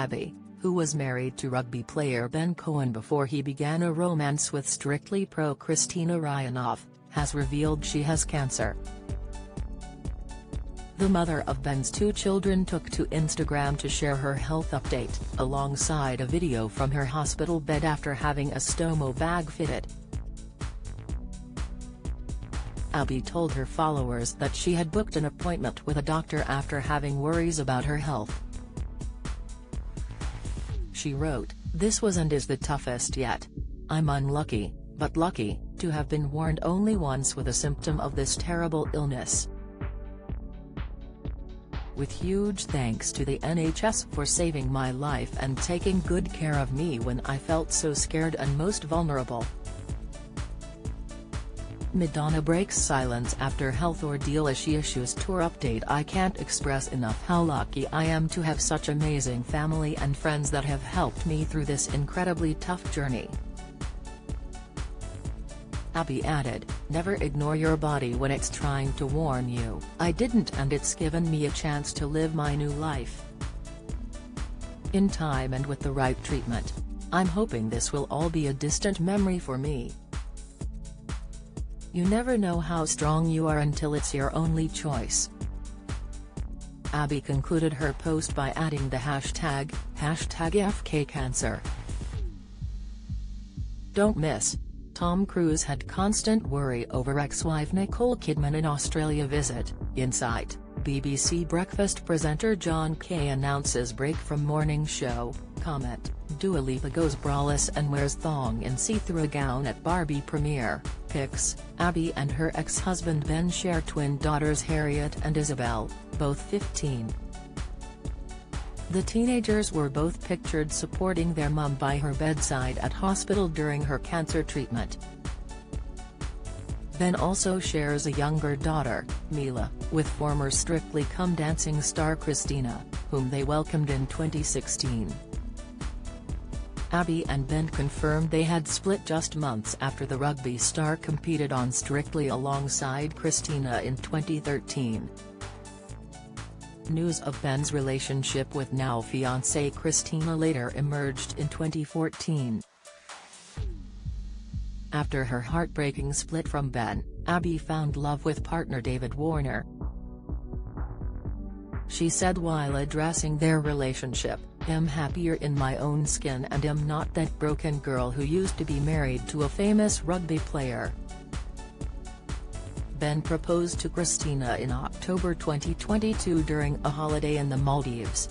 Abby, who was married to rugby player Ben Cohen before he began a romance with Strictly Pro Kristina Rihanoff, has revealed she has cancer. The mother of Ben's two children took to Instagram to share her health update, alongside a video from her hospital bed after having a stoma bag fitted. Abby told her followers that she had booked an appointment with a doctor after having worries about her health. She wrote, This was and is the toughest yet. I'm unlucky, but lucky, to have been warned only once with a symptom of this terrible illness with huge thanks to the NHS for saving my life and taking good care of me when I felt so scared and most vulnerable. Madonna breaks silence after health ordeal as she issues tour update I can't express enough how lucky I am to have such amazing family and friends that have helped me through this incredibly tough journey. Abby added, never ignore your body when it's trying to warn you. I didn't and it's given me a chance to live my new life. In time and with the right treatment. I'm hoping this will all be a distant memory for me. You never know how strong you are until it's your only choice. Abby concluded her post by adding the hashtag, hashtag FKCancer. Don't miss. Tom Cruise had constant worry over ex-wife Nicole Kidman in Australia visit, Insight, BBC breakfast presenter Jon Kay announces break from morning show, comment, Dua Lipa goes braless and wears thong in see-through gown at Barbie premiere, pics, Abby and her ex-husband Ben share twin daughters Harriet and Isabel, both 15. The teenagers were both pictured supporting their mum by her bedside at hospital during her cancer treatment. Ben also shares a younger daughter, Mila, with former Strictly Come Dancing star Kristina, whom they welcomed in 2016. Abby and Ben confirmed they had split just months after the rugby star competed on Strictly alongside Kristina in 2013. News of Ben's relationship with now fiancée Kristina later emerged in 2014. After her heartbreaking split from Ben, Abby found love with partner David Warner. She said while addressing their relationship, I'm happier in my own skin and am not that broken girl who used to be married to a famous rugby player. Ben proposed to Kristina in October 2022 during a holiday in the Maldives.